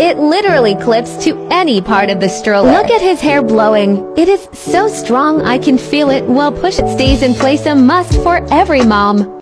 It literally clips to any part of the stroller. Look at his hair blowing. It is so strong I can feel it while push it stays in place a must for every mom.